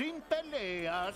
sin peleas.